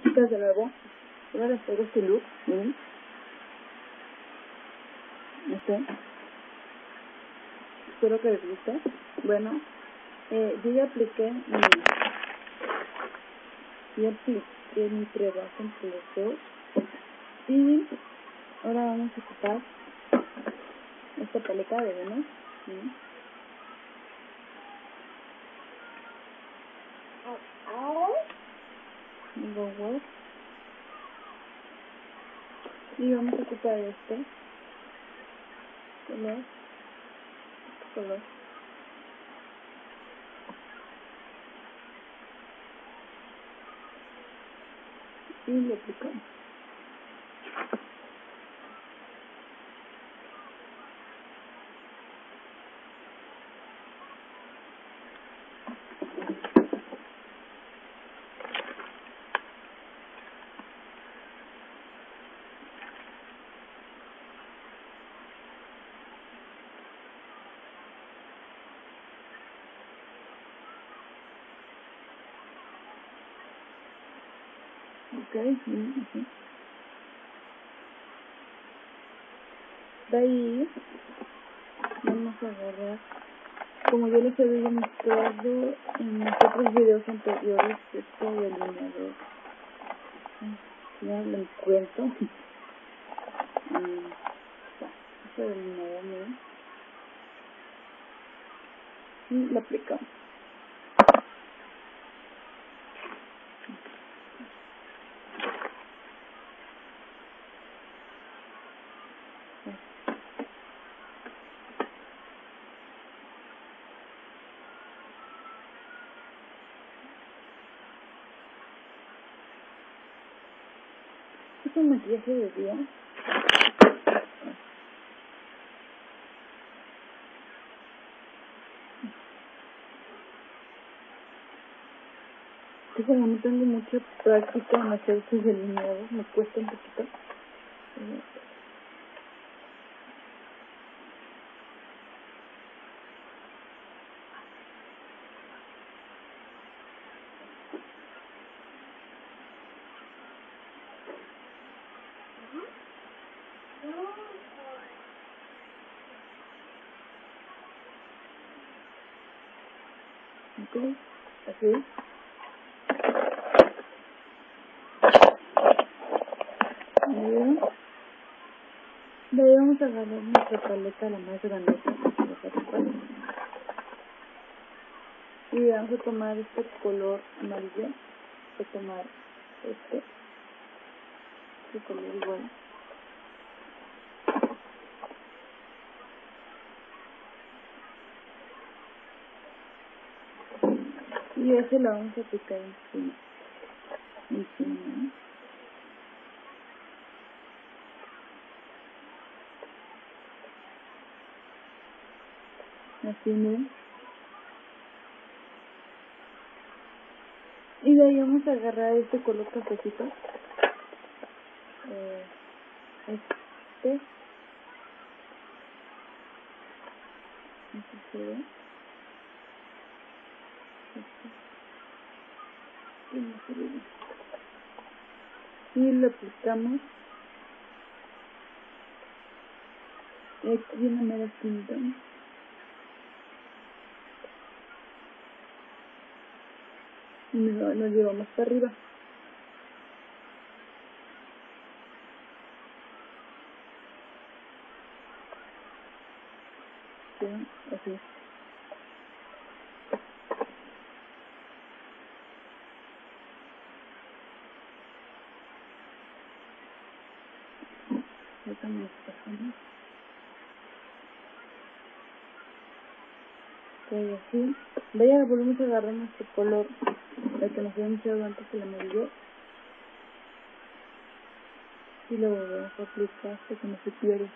Chicas de nuevo. Traigo este look. Miren. Este. Espero que les guste. Bueno, eh, yo ya apliqué mi, ya apliqué mi prueba entre los. Y ahora vamos a ocupar esta paleta de Venus. ¿sí? Go West. Y vamos a ocupar este color. Color. Y lo aplicamos. Ok, así. De ahí vamos a agarrar, como yo les había mostrado en mis otros videos anteriores, este delineador. Ya lo encuentro. este delineador, miren. Y lo aplicamos. Es un maquillaje de día. Que como no tengo mucha práctica en hacer delineados, me cuesta un poquito. Ok, así. Bien. De ahí vamos a agarrar nuestra paleta, la más grande. Y vamos a tomar este color amarillo. Vamos a tomar este. Igual. Y ese lo vamos a aplicar encima. Encima. Así, miren. Y de ahí vamos a agarrar este color cafecito. Eh, este. Este y lo aplicamos. Aquí viene mera cinta y nos lo llevamos para arriba ¿Sí? así Déjame pasando. Ok, así. Vaya, volvemos a agarrar nuestro color, el que nos habíamos echado antes el amarillo. Y lo volvemos a aplicar hasta que no se pierde.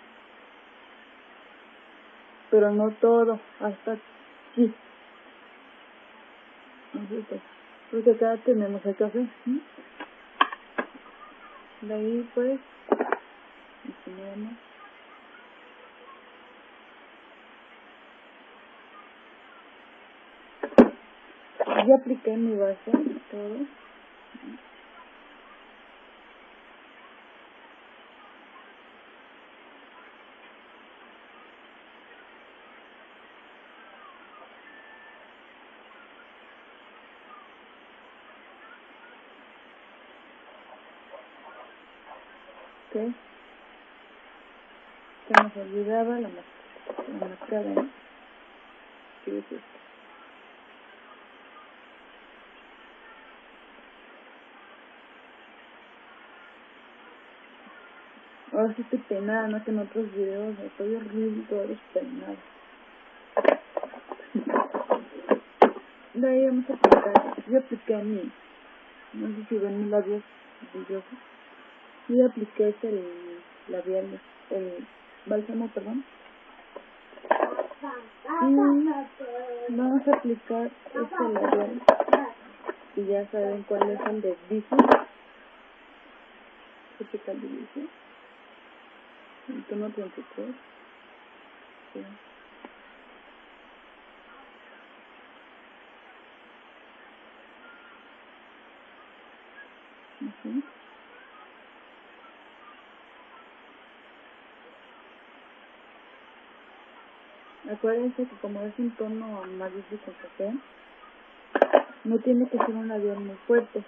Pero no todo, hasta aquí. Porque acá tenemos el café. ¿sí? De ahí pues tenemos ya apliqué mi base todo Se nos olvidaba la, la máscara, ¿eh? ¿Qué es esto? Ahora sí estoy peinada, no que en otros videos estoy horrible todos peinados. De ahí vamos a aplicar, yo apliqué mi, no sé si ven mis labios brillosos. Yo apliqué el labial, el bálsamo, perdón. Y vamos a aplicar este labial. Y ya saben cuál es el de Visu. Este es el de Visu. El tono 33. Sí. Acuérdense que como es un tono amarillo con café, no tiene que ser un labial muy fuerte.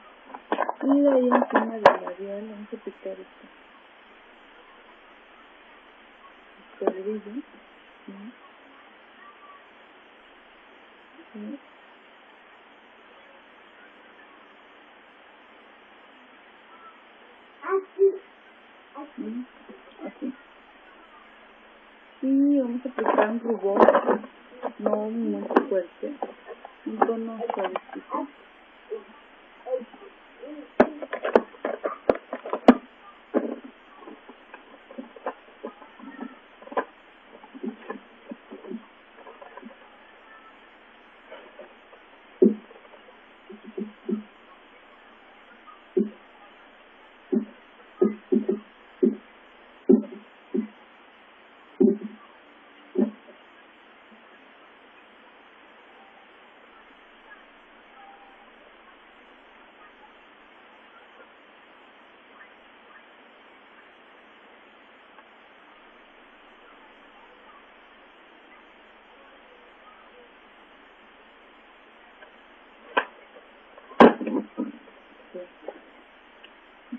Y de ahí encima del labial vamos a picar esto. Este brillo. Así. Y vamos a aplicar un rubor, no muy fuerte, un tono suavecito.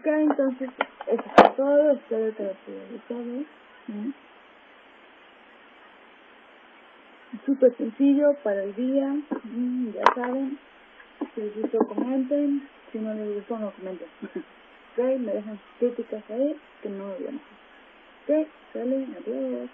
Ok, entonces, eso es todo, les haya gustado. ¿sí? Súper sencillo para el día, mm, ya saben. Si les gustó, comenten. Si no les gustó, no comenten. ok, me dejan sus críticas ahí, que no me olviden. Ok, sale, adiós.